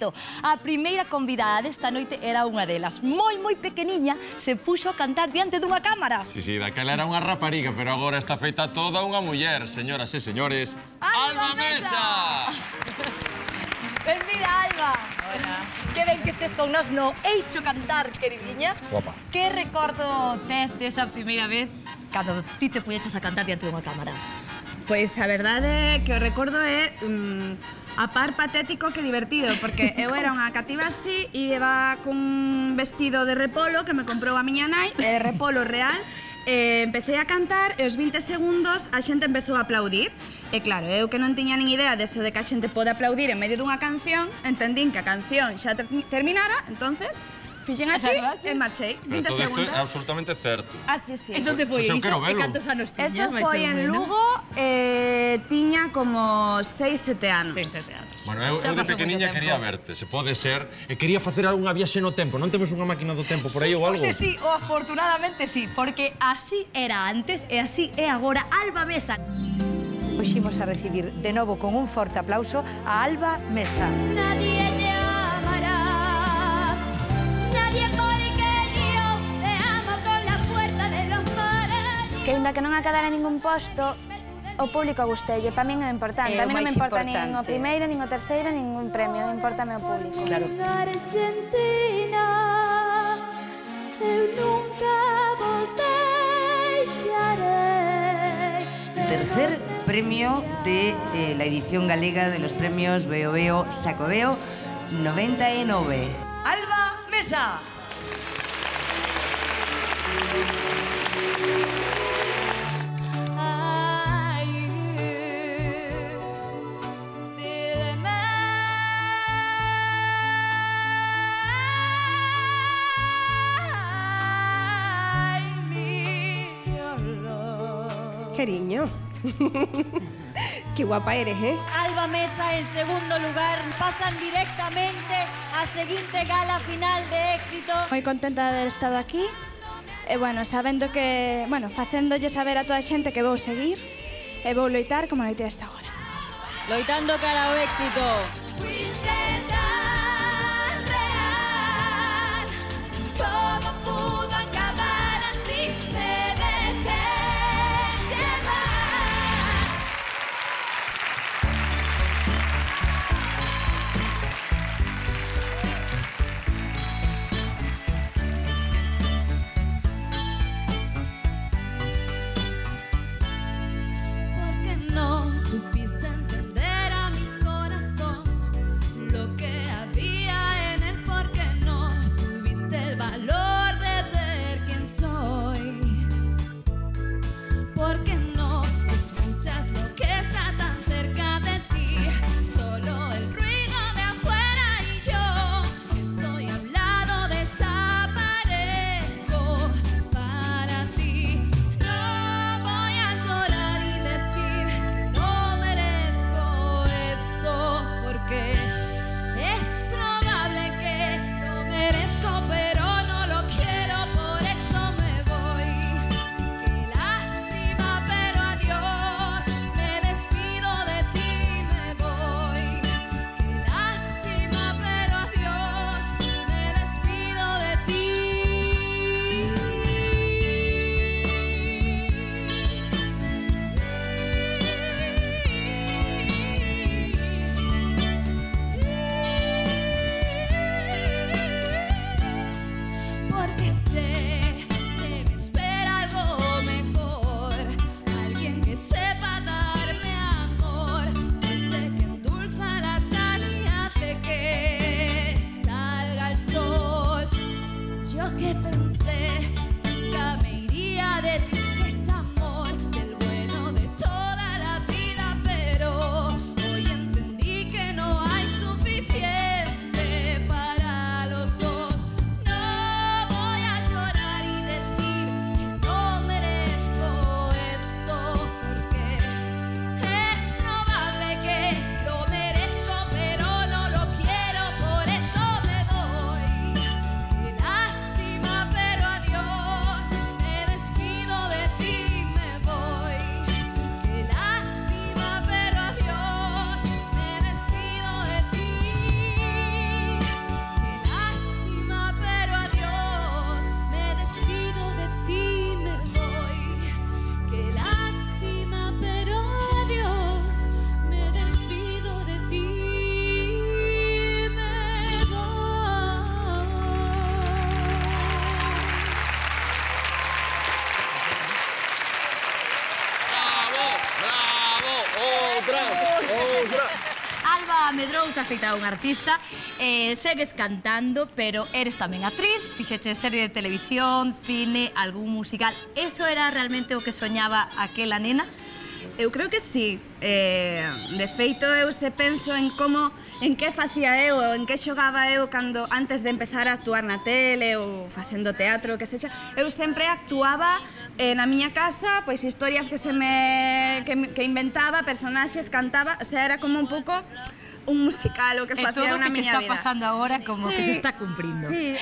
éxito. A primeira convidada desta noite era unha delas. Moi, moi pequeniña, se puxo a cantar diante dunha cámara. Sí, sí, daquela era unha rapariga, pero agora está feita toda unha muller, señoras e señores. ¡Alba, Alba Mesa! Benvida, Alba. Hola. Que ben que estés con nós no Eicho Cantar, queridinha. Guapa. Que recordo tes desa primeira vez cando ti te puñeches a cantar diante dunha cámara? Pois a verdade é que o recordo é... Mm, A par patético que divertido, porque eu era unha cativa así e iba cun vestido de repolo que me comprou a miña nai, de repolo real, e empecé a cantar e os 20 segundos a xente empezou a aplaudir. E claro, eu que non tiña nin idea deso de que a xente pode aplaudir en medio dunha canción, entendín que a canción xa ter terminara, entonces Fixen así e marchei. 20 Pero todo isto segundos. é absolutamente certo. Así, sí. E onde foi Pois eu iso? quero E velo. cantos anos tiñas? Eso máis foi ou en menos? Lugo, eh, tiña como 6, 7 anos. Seis, sete anos. Bueno, eu, eu de pasou pequeniña moito quería tempo. verte, se pode ser. E quería facer algunha viaxe no tempo. Non temos unha máquina do tempo por aí ou algo? Pois sí, o afortunadamente sí, porque así era antes e así é agora Alba Mesa. Hoxe imos a recibir de novo con un forte aplauso a Alba Mesa. Nadie Que ainda que non acadara ningún posto, o público gustelle, para min é importante. É o a mí non me importa nin o importante. primeiro, nin o terceiro, ningún premio, importame o público. Claro. Argentina, eu nunca vos deixarei. Tercer premio de eh, la edición galega de los premios Veo Veo Sacobeo 99. Alba Mesa. cariño. Qué guapa eres, ¿eh? Alba Mesa en segundo lugar. Pasan directamente a seguinte gala final de éxito. Moi contenta de haber estado aquí. E bueno, sabendo que, bueno, facéndolle saber a toda a xente que vou seguir eh, e vou loitar como loitei hasta agora. Loitando cara ao éxito. Medrous afeita un artista eh, Segues cantando, pero eres tamén actriz Fixeche serie de televisión, cine, algún musical. Eso era realmente o que soñaba aquela nena? Eu creo que sí. Eh, De feito, eu se penso en como En que facía eu, en que xogaba eu cando Antes de empezar a actuar na tele Ou facendo teatro, que sexa Eu sempre actuaba eh, na miña casa, pois historias que se me que, que inventaba, personaxes, cantaba, o sea, era como un pouco un musical o que fue todo una que se está pasando ahora como sí, que se está cumpliendo. Sí.